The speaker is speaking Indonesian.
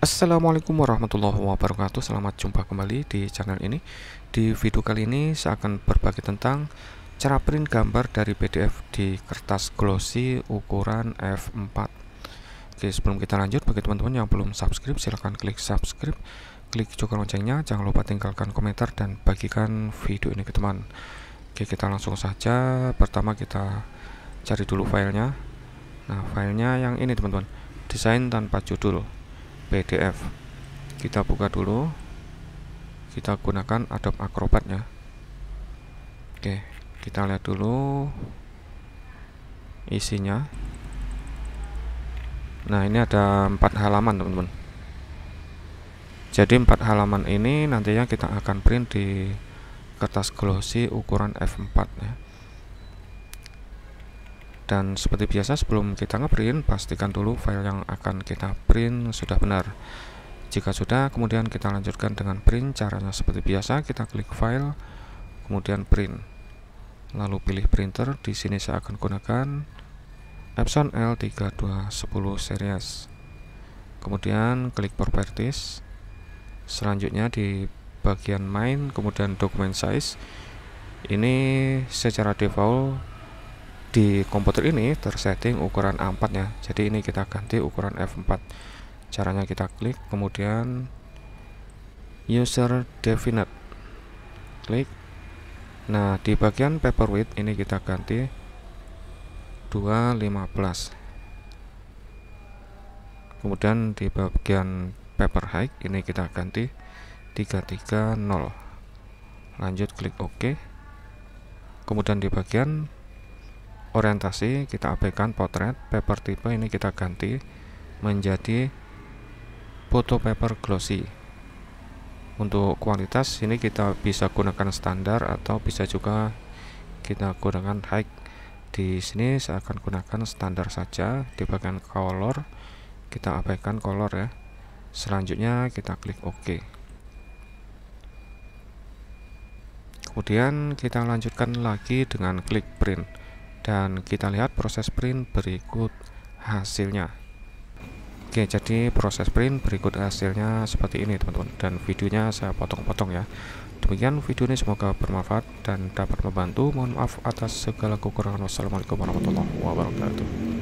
Assalamualaikum warahmatullahi wabarakatuh. Selamat jumpa kembali di channel ini. Di video kali ini saya akan berbagi tentang Cara print gambar dari PDF di kertas glossy ukuran F4 Oke sebelum kita lanjut bagi teman-teman yang belum subscribe silahkan klik subscribe. Klik juga loncengnya Jangan lupa tinggalkan komentar dan bagikan video ini ke teman. Oke kita langsung saja. Pertama kita cari dulu filenya. Nah filenya yang ini teman-teman. Desain tanpa judul PDF kita buka dulu. Kita gunakan Adobe Acrobat ya. Oke kita lihat dulu isinya. Nah ini ada empat halaman teman-teman. Jadi empat halaman ini nantinya kita akan print di kertas glossy ukuran F4 ya dan seperti biasa sebelum kita ngeprint pastikan dulu file yang akan kita print sudah benar. Jika sudah kemudian kita lanjutkan dengan print caranya seperti biasa. Kita klik file kemudian print. Lalu pilih printer di sini saya akan gunakan Epson L3210 series. Kemudian klik properties. Selanjutnya di bagian main kemudian document size. Ini secara default di komputer ini tersetting ukuran A4 ya. Jadi ini kita ganti ukuran F4 caranya kita klik kemudian user definite. Klik. Nah di bagian paper width ini kita ganti 215 kemudian di bagian paper height ini kita ganti 330 lanjut klik OK. Kemudian di bagian orientasi kita abaikan potret paper tipe ini kita ganti menjadi foto paper glossy. Untuk kualitas ini kita bisa gunakan standar atau bisa juga kita gunakan high. Di sini saya akan gunakan standar saja di bagian color kita abaikan color ya. Selanjutnya kita klik OK. Kemudian kita lanjutkan lagi dengan klik print dan kita lihat proses print berikut hasilnya. Oke jadi proses print berikut hasilnya seperti ini teman-teman. Dan videonya saya potong-potong ya. Demikian video ini semoga bermanfaat dan dapat membantu. Mohon maaf atas segala kekurangan. Wassalamualaikum warahmatullahi wabarakatuh